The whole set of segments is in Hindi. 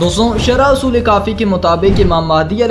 दोस्तों शरा असूल काफ़ी के मुताबिक इमाम महदी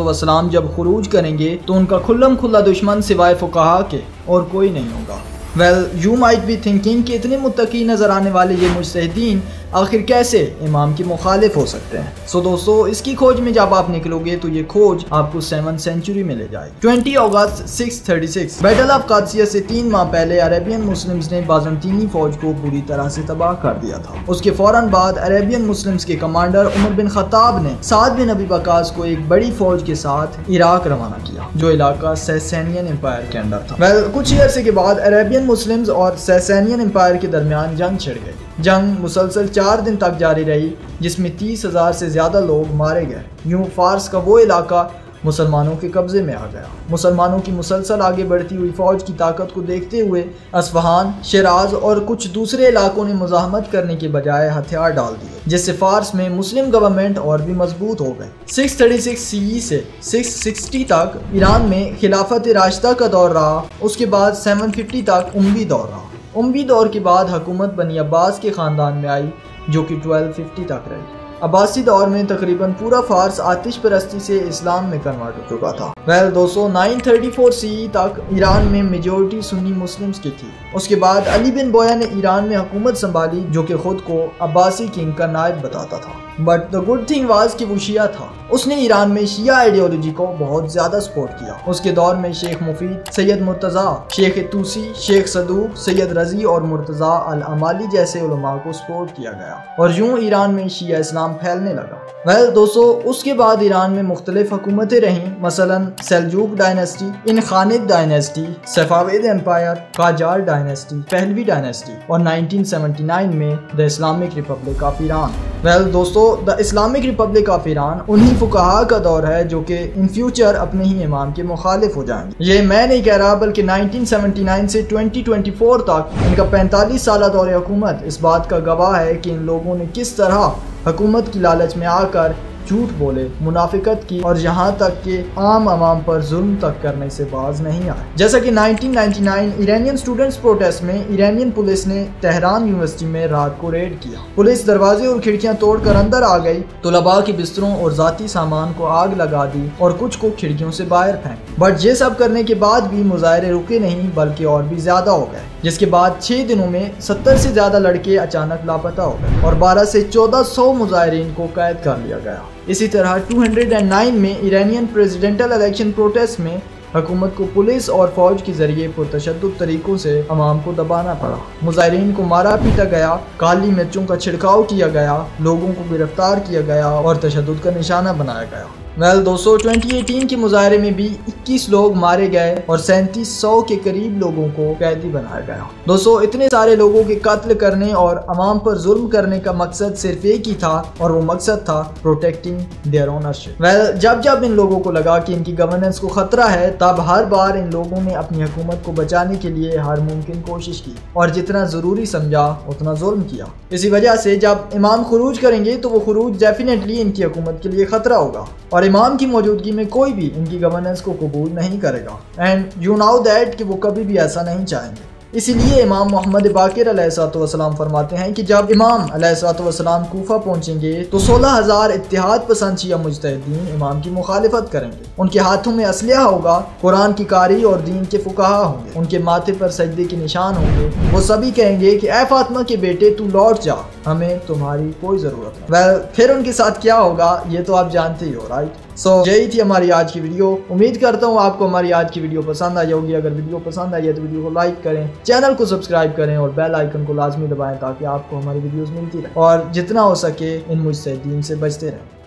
वसलाम जब खरूज करेंगे तो उनका खुल्लम खुल्ला दुश्मन सिवाय फुकाहा के और कोई नहीं होगा। Well you might be thinking कि इतने मुतकी नज़र आने वाले ये मुजतदीन आखिर कैसे इमाम के मुखालिफ हो सकते हैं? सो दोस्तों, इसकी खोज में जब आप निकलोगे तो ये खोज आपको सेवन सेंचुरी में ले जाएगी। Twenty August six thirty six battle of Qadisiyyah से तीन माह पहले अरेबियन मुस्लिम्स ने बाजंतीनी फौज को पूरी तरह से तबाह कर दिया था। उसके फ़ौरन बाद अरेबियन मुस्लिम्स के कमांडर उमर बिन खताब ने सात बिन अबी बकास को एक बड़ी फौज के साथ इराक रवाना किया, जो इलाका सैसैनियन एम्पायर के अंदर था। वेल कुछ ही अरसे के बाद अरेबियन मुस्लिम्स और सैसैनियन एम्पायर के दरमियान जंग छिड़ गई। जंग मुसलसल चार दिन तक जारी रही, जिसमें तीस हज़ार से ज़्यादा लोग मारे गए। यूँ फारस का वो इलाका मुसलमानों के कब्ज़े में आ गया। मुसलमानों की मुसलसल आगे बढ़ती हुई फ़ौज की ताकत को देखते हुए असफहान, शराज और कुछ दूसरे इलाकों ने मुजामत करने के बजाय हथियार डाल दिए, जिससे फारस में मुस्लिम गवर्नमेंट और भी मज़बूत हो गए। 636 सी से 660 तक ईरान में खिलाफत राशदा का दौर रहा, उसके बाद 750 तक उम्वी दौर रहा। उम्वी दौर के बाद हुकूमत बनी अब्बास के ख़ानदान में आई, जो कि 1250 तक रही। अब्बासी दौर में तकरीबन पूरा फारस आतिश परस्ती से इस्लाम में कन्वर्ट हो चुका था। वह दोस्तों 934 सी तक ईरान में मेजोरिटी सुन्नी मुस्लिम्स की थी। उसके बाद अली बिन बोया ने ईरान में हुकूमत संभाली जो कि खुद को अब्बासी किंग का नायब बताता था। But the good thing was कि वो शिया था। उसने ईरान में शिया आइडियोलॉजी को बहुत ज़्यादा सपोर्ट किया। उसके दौर में Sheikh Mufid Sayyid Murtaza Sheikh Tusi Sheikh Saduq Sayyid Razi और मुर्तज़ा अल अमाली जैसे उलमा को सपोर्ट किया गया। और यूँ ईरान में शिया इस्लाम फैलने लगा। Well, दोस्तों उसके बाद ईरान में मुख्तलिफ़ हुकूमतें रहीं। मसलन Seljuk dynasty Ilkhanid dynasty Safavid empire Qajar Pahlavi dynasty और 1979 में the Islamic Republic of Iran well दोस्तों the Islamic Republic of Iran उन्हीं फुकाहा का दौर है जो कि इन फ्यूचर अपने ही इमाम के मुखालिफ हो जाएँगे। ये मैं नहीं कह रहा, बल्कि 1979 से 2024 तक इनका 45 साल दौर हुकूमत, इस बात का गवाह है कि इन लोगों ने किस तरह हुकूमत की लालच में आकर झूठ बोले, मुनाफिकत की और यहाँ तक कि आम आवाम पर जुल्म तक करने से बाज नहीं आए। जैसा कि 1999 ईरानियन स्टूडेंट्स प्रोटेस्ट में ईरानियन पुलिस ने तेहरान यूनिवर्सिटी में रात को रेड किया। पुलिस दरवाजे और खिड़कियाँ तोड़कर अंदर आ गई। तलबा के बिस्तरों और जाती सामान को आग लगा दी और कुछ को खिड़कियों से बाहर फेंक। बट ये सब करने के बाद भी मुजाहरे रुके नहीं, बल्कि और भी ज़्यादा हो गए, जिसके बाद छह दिनों में सत्तर से ज़्यादा लड़के अचानक लापता हो गए और बारह से चौदह सौ मुजाहरीन को कैद कर लिया गया। इसी तरह 209 में ईरानियन प्रेसिडेंटल इलेक्शन प्रोटेस्ट में हुकूमत को पुलिस और फौज के ज़रिए पुरतशद तरीकों से अवाम को दबाना पड़ा। मुजाहरीन को मारा पीटा गया, काली मिर्चों का छिड़काव किया गया, लोगों को गिरफ़्तार किया गया और तशद का निशाना बनाया गया। वेल दोस्तों 2018 के मुजाहरे में भी 21 लोग मारे गए और सैंतीस सौ के करीब लोगों को कैदी बनाया गया। दोस्तों, इतने सारे लोगों के कत्ल करने और अवाम पर जुल्म करने का मकसद सिर्फ़ एक ही था और वो मकसद था प्रोटेक्टिंग देयर ओनरशिप वेल जब जब इन लोगों को लगा कि इनकी गवर्नेंस को खतरा है, तब हर बार इन लोगों ने अपनी हुकूमत को बचाने के लिए हर मुमकिन कोशिश की और जितना ज़रूरी समझा, उतना जुल्म किया। इसी वजह से जब इमाम खरूज करेंगे तो वो खरूज डेफिनेटली इनकी हुकूमत के लिए खतरा होगा। और इमाम की मौजूदगी में कोई भी इनकी गवर्नेंस को कबूल नहीं करेगा। एंड यू नाउ दैट कि वो कभी भी ऐसा नहीं चाहेंगे। इसीलिए इमाम मोहम्मद बाकर वसलाम फरमाते हैं कि जब इमाम वसलाम कोफा पहुँचेंगे तो सोलह हज़ार इतिहाद पसंद शिया मुजतदीन इमाम की मुखालफत करेंगे। उनके हाथों में असलिया होगा कुरान की कारी और दीन के फुकाहा होंगे। उनके माथे पर सजदे के निशान होंगे। वो सभी कहेंगे कि ए फातमा के बेटे तू लौट जा। हमें तुम्हारी कोई ज़रूरत नहीं। वह फिर उनके साथ क्या होगा ये तो आप जानते ही हो राइट सो so, यही थी हमारी आज की वीडियो। उम्मीद करता हूँ आपको हमारी आज की वीडियो पसंद आई होगी। अगर वीडियो पसंद आई है तो वीडियो को लाइक करें। चैनल को सब्सक्राइब करें और बेल आइकन को लाजमी दबाएँ ताकि आपको हमारी वीडियोस मिलती रहे। और जितना हो सके इन मुझसे, दीन से बचते रहें।